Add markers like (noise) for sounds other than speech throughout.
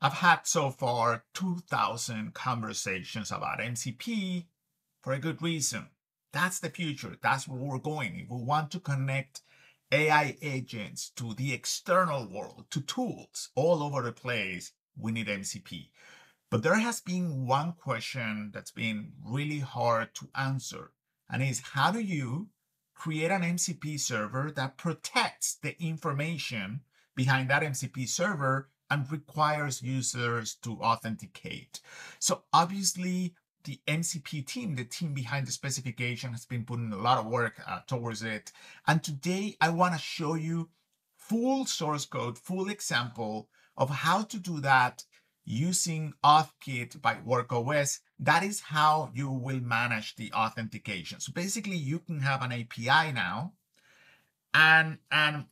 I've had so far 2,000 conversations about MCP for a good reason. That's the future. That's where we're going. If we want to connect AI agents to the external world, to tools all over the place, we need MCP. But there has been one question that's been really hard to answer, and is how do you create an MCP server that protects the information behind that MCP server and requires users to authenticate. So obviously the MCP team, the team behind the specification has been putting a lot of work uh, towards it. And today I want to show you full source code, full example of how to do that using AuthKit by WorkOS. That is how you will manage the authentication. So basically you can have an API now and, and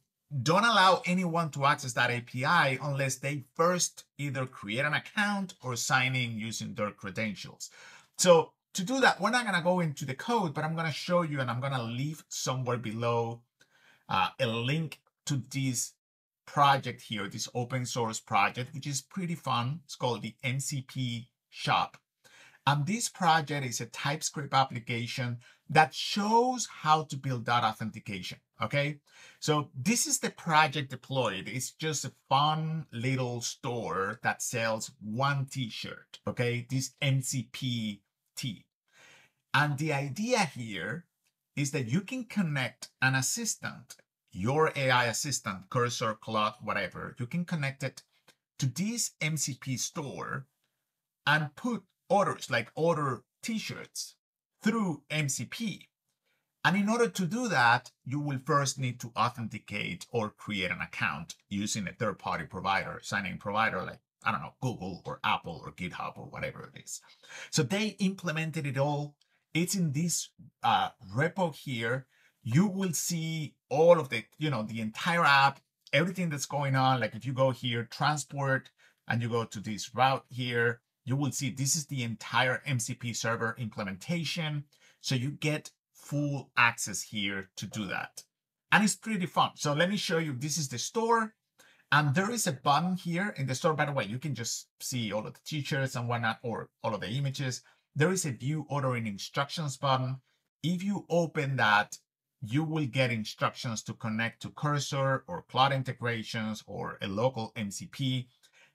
don't allow anyone to access that API unless they first either create an account or sign in using their credentials. So to do that, we're not going to go into the code, but I'm going to show you and I'm going to leave somewhere below uh, a link to this project here, this open source project, which is pretty fun. It's called the MCP shop. And this project is a TypeScript application that shows how to build that authentication. Okay, so this is the project deployed. It's just a fun little store that sells one t-shirt. Okay, this MCP T. And the idea here is that you can connect an assistant, your AI assistant, cursor, Claude, whatever, you can connect it to this MCP store and put orders like order t-shirts through MCP. And in order to do that, you will first need to authenticate or create an account using a third-party provider, signing provider like, I don't know, Google or Apple or GitHub or whatever it is. So they implemented it all. It's in this uh, repo here. You will see all of the, you know, the entire app, everything that's going on. Like if you go here, transport, and you go to this route here, you will see this is the entire MCP server implementation. So you get full access here to do that. And it's pretty fun. So let me show you, this is the store. And there is a button here in the store. By the way, you can just see all of the t-shirts and whatnot, or all of the images. There is a view ordering instructions button. If you open that, you will get instructions to connect to Cursor or Claude integrations or a local MCP.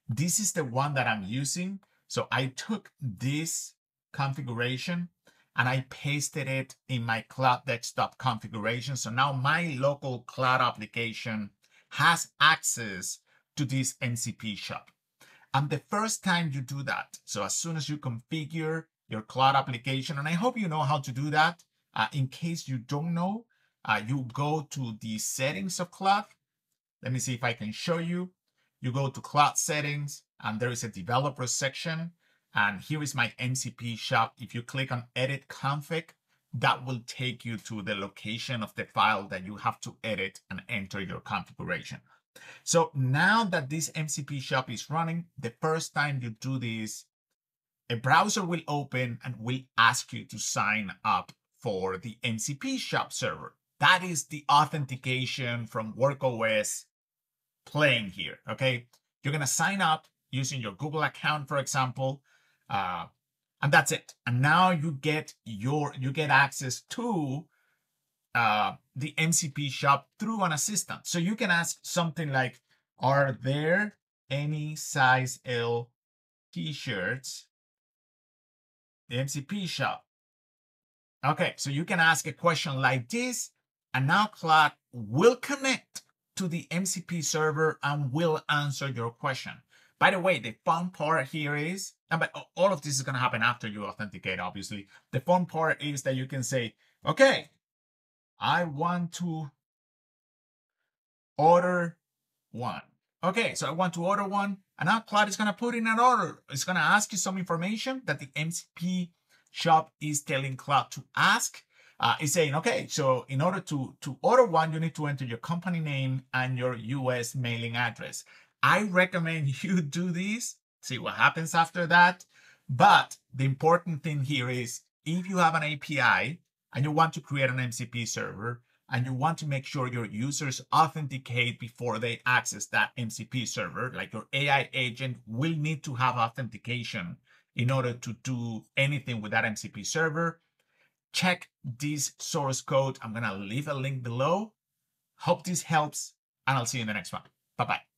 This is the one that I'm using. So I took this configuration and I pasted it in my Claude desktop configuration. So now my local Claude application has access to this MCP shop. And the first time you do that, so as soon as you configure your Claude application, and I hope you know how to do that. Uh, in case you don't know, uh, you go to the settings of Claude. Let me see if I can show you. You go to Claude settings and there is a developer section. And here is my MCP shop. If you click on edit config, that will take you to the location of the file that you have to edit and enter your configuration. So now that this MCP shop is running, the first time you do this, a browser will open and will ask you to sign up for the MCP shop server. That is the authentication from WorkOS playing here, okay? You're gonna sign up using your Google account, for example, uh, and that's it. And now you get your you get access to uh, the MCP shop through an assistant. So you can ask something like, "Are there any size L T-shirts?" The MCP shop. Okay, so you can ask a question like this, and now Claude will connect to the MCP server and will answer your question. By the way, the fun part here is, and but all of this is going to happen after you authenticate, obviously. The fun part is that you can say, okay, I want to order one. Okay, so I want to order one, and now Claude is going to put in an order. It's going to ask you some information that the MCP shop is telling Claude to ask. Uh, it's saying, okay, so in order to, to order one, you need to enter your company name and your US mailing address. I recommend (laughs) you do this, see what happens after that. But the important thing here is if you have an API and you want to create an MCP server and you want to make sure your users authenticate before they access that MCP server, like your AI agent will need to have authentication in order to do anything with that MCP server. Check this source code. I'm going to leave a link below. Hope this helps, and I'll see you in the next one. Bye bye.